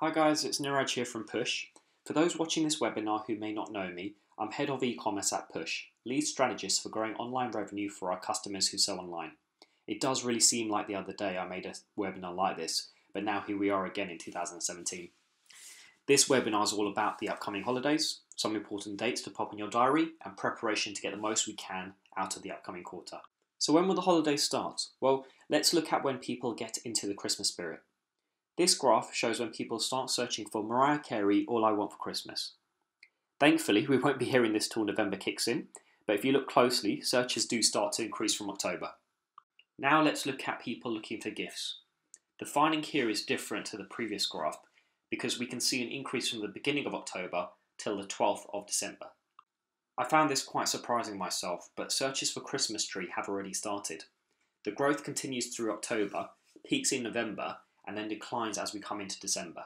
Hi guys, it's Niraj here from Push. For those watching this webinar who may not know me, I'm head of e-commerce at Push, lead strategist for growing online revenue for our customers who sell online. It does really seem like the other day I made a webinar like this, but now here we are again in 2017. This webinar is all about the upcoming holidays, some important dates to pop in your diary, and preparation to get the most we can out of the upcoming quarter. So when will the holidays start? Well, let's look at when people get into the Christmas spirit. This graph shows when people start searching for Mariah Carey All I Want for Christmas. Thankfully, we won't be hearing this till November kicks in, but if you look closely, searches do start to increase from October. Now let's look at people looking for gifts. The finding here is different to the previous graph because we can see an increase from the beginning of October till the 12th of December. I found this quite surprising myself, but searches for Christmas tree have already started. The growth continues through October, peaks in November, and then declines as we come into December.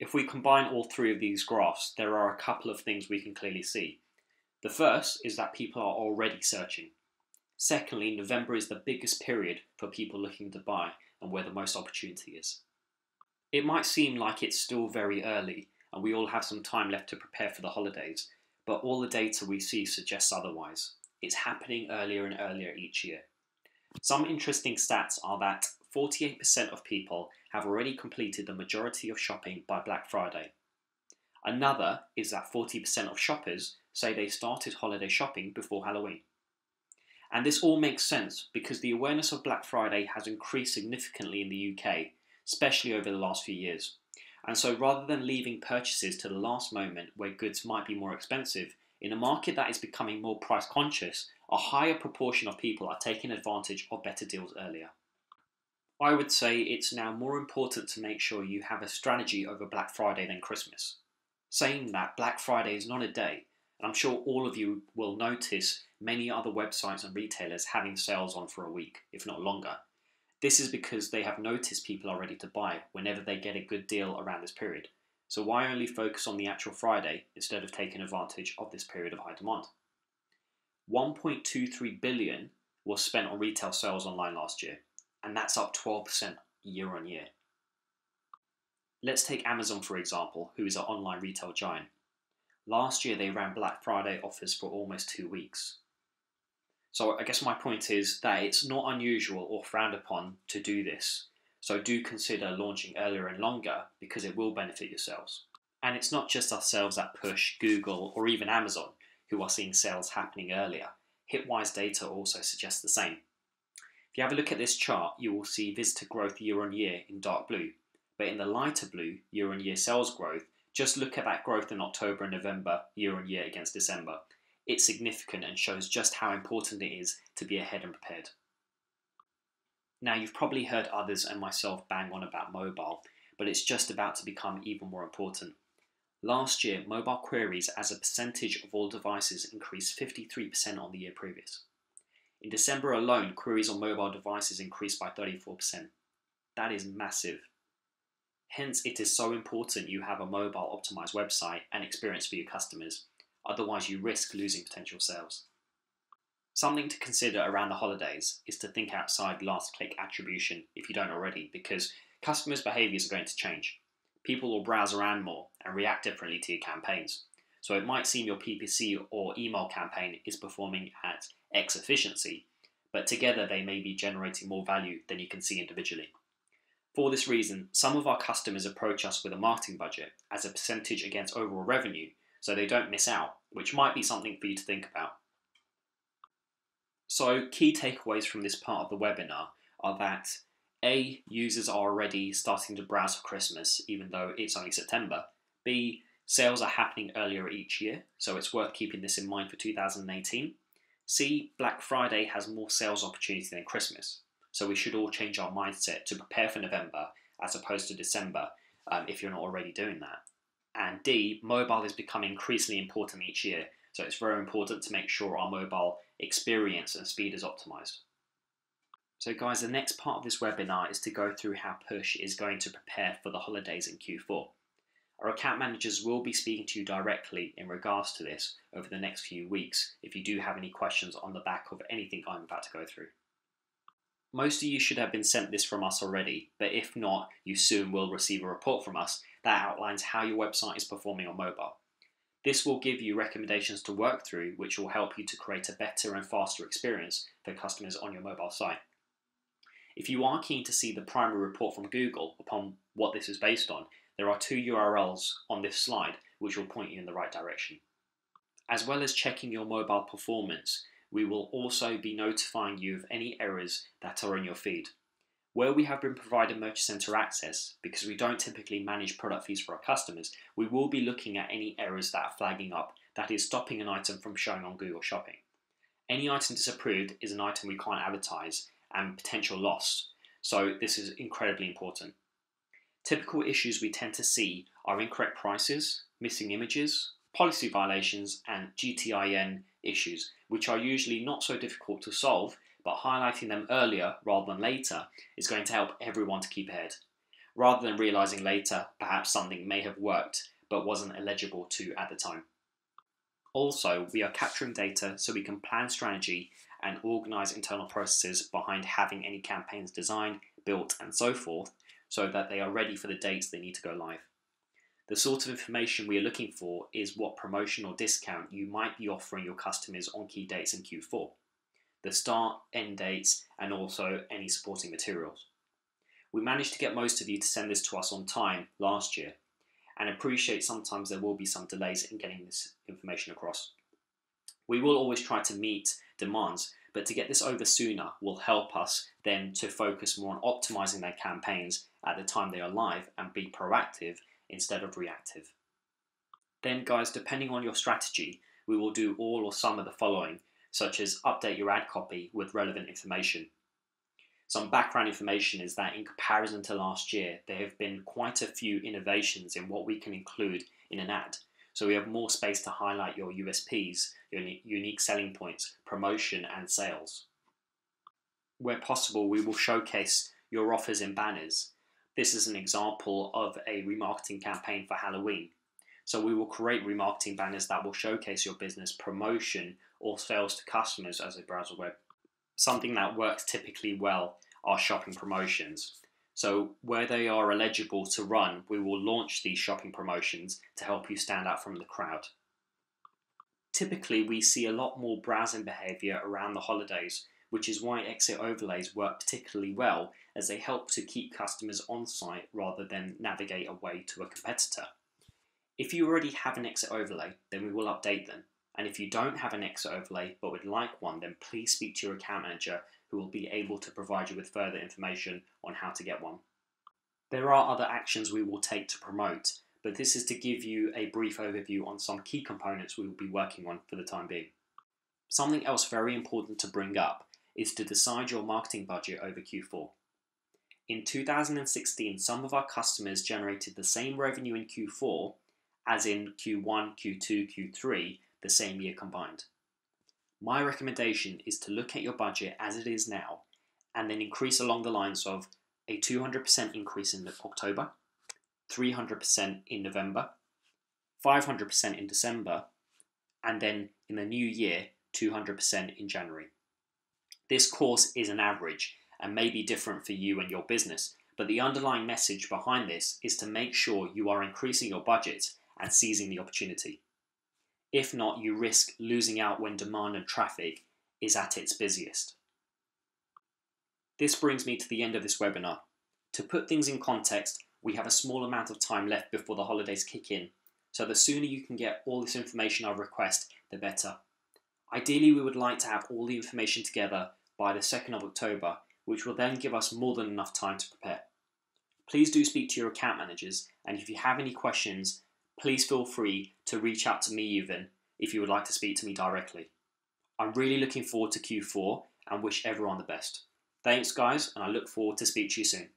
If we combine all three of these graphs, there are a couple of things we can clearly see. The first is that people are already searching. Secondly, November is the biggest period for people looking to buy and where the most opportunity is. It might seem like it's still very early and we all have some time left to prepare for the holidays, but all the data we see suggests otherwise. It's happening earlier and earlier each year. Some interesting stats are that 48% of people have already completed the majority of shopping by Black Friday. Another is that 40% of shoppers say they started holiday shopping before Halloween. And this all makes sense because the awareness of Black Friday has increased significantly in the UK, especially over the last few years. And so rather than leaving purchases to the last moment where goods might be more expensive, in a market that is becoming more price conscious, a higher proportion of people are taking advantage of better deals earlier. I would say it's now more important to make sure you have a strategy over Black Friday than Christmas. Saying that, Black Friday is not a day, and I'm sure all of you will notice many other websites and retailers having sales on for a week, if not longer. This is because they have noticed people are ready to buy whenever they get a good deal around this period. So why only focus on the actual Friday instead of taking advantage of this period of high demand? 1.23 billion was spent on retail sales online last year, and that's up 12% year on year. Let's take Amazon for example, who is an online retail giant. Last year they ran Black Friday offers for almost two weeks. So I guess my point is that it's not unusual or frowned upon to do this. So do consider launching earlier and longer because it will benefit yourselves. And it's not just ourselves at Push, Google, or even Amazon who are seeing sales happening earlier. Hitwise data also suggests the same. If you have a look at this chart, you will see visitor growth year on year in dark blue. But in the lighter blue, year on year sales growth, just look at that growth in October and November year on year against December. It's significant and shows just how important it is to be ahead and prepared. Now, you've probably heard others and myself bang on about mobile, but it's just about to become even more important. Last year, mobile queries as a percentage of all devices increased 53% on the year previous. In December alone, queries on mobile devices increased by 34%. That is massive. Hence, it is so important you have a mobile optimized website and experience for your customers, otherwise, you risk losing potential sales. Something to consider around the holidays is to think outside last click attribution if you don't already, because customers' behaviors are going to change. People will browse around more and react differently to your campaigns. So it might seem your PPC or email campaign is performing at X efficiency, but together they may be generating more value than you can see individually. For this reason, some of our customers approach us with a marketing budget as a percentage against overall revenue so they don't miss out, which might be something for you to think about. So, key takeaways from this part of the webinar are that A, users are already starting to browse for Christmas even though it's only September. B, Sales are happening earlier each year, so it's worth keeping this in mind for 2018. C, Black Friday has more sales opportunity than Christmas, so we should all change our mindset to prepare for November as opposed to December um, if you're not already doing that. And D, mobile is becoming increasingly important each year, so it's very important to make sure our mobile experience and speed is optimized. So guys, the next part of this webinar is to go through how Push is going to prepare for the holidays in Q4. Our account managers will be speaking to you directly in regards to this over the next few weeks if you do have any questions on the back of anything I'm about to go through. Most of you should have been sent this from us already, but if not, you soon will receive a report from us that outlines how your website is performing on mobile. This will give you recommendations to work through, which will help you to create a better and faster experience for customers on your mobile site. If you are keen to see the primary report from Google upon what this is based on, there are two URLs on this slide which will point you in the right direction. As well as checking your mobile performance, we will also be notifying you of any errors that are in your feed. Where we have been provided Merchant Center access, because we don't typically manage product feeds for our customers, we will be looking at any errors that are flagging up that is stopping an item from showing on Google Shopping. Any item disapproved is an item we can't advertise and potential loss, so this is incredibly important. Typical issues we tend to see are incorrect prices, missing images, policy violations, and GTIN issues, which are usually not so difficult to solve but highlighting them earlier rather than later is going to help everyone to keep ahead, rather than realizing later perhaps something may have worked but wasn't eligible to at the time. Also, we are capturing data so we can plan strategy and organize internal processes behind having any campaigns designed, built, and so forth so that they are ready for the dates they need to go live. The sort of information we are looking for is what promotion or discount you might be offering your customers on key dates in Q4 the start, end dates, and also any supporting materials. We managed to get most of you to send this to us on time last year, and appreciate sometimes there will be some delays in getting this information across. We will always try to meet demands, but to get this over sooner will help us then to focus more on optimizing their campaigns at the time they are live and be proactive instead of reactive. Then, guys, depending on your strategy, we will do all or some of the following such as update your ad copy with relevant information. Some background information is that in comparison to last year, there have been quite a few innovations in what we can include in an ad. So we have more space to highlight your USPs, your unique selling points, promotion, and sales. Where possible, we will showcase your offers in banners. This is an example of a remarketing campaign for Halloween. So we will create remarketing banners that will showcase your business promotion or sales to customers as a browser web. Something that works typically well are shopping promotions. So, where they are eligible to run, we will launch these shopping promotions to help you stand out from the crowd. Typically, we see a lot more browsing behavior around the holidays, which is why exit overlays work particularly well as they help to keep customers on site rather than navigate away to a competitor. If you already have an exit overlay, then we will update them. And if you don't have an exit overlay but would like one, then please speak to your account manager who will be able to provide you with further information on how to get one. There are other actions we will take to promote, but this is to give you a brief overview on some key components we will be working on for the time being. Something else very important to bring up is to decide your marketing budget over Q4. In 2016, some of our customers generated the same revenue in Q4 as in Q1, Q2, Q3 the same year combined. My recommendation is to look at your budget as it is now and then increase along the lines of a 200% increase in October, 300% in November, 500% in December, and then in the new year, 200% in January. This course is an average and may be different for you and your business, but the underlying message behind this is to make sure you are increasing your budget and seizing the opportunity. If not, you risk losing out when demand and traffic is at its busiest. This brings me to the end of this webinar. To put things in context, we have a small amount of time left before the holidays kick in, so the sooner you can get all this information I request, the better. Ideally, we would like to have all the information together by the 2nd of October, which will then give us more than enough time to prepare. Please do speak to your account managers, and if you have any questions, please feel free to reach out to me even if you would like to speak to me directly. I'm really looking forward to Q4 and wish everyone the best. Thanks, guys, and I look forward to speak to you soon.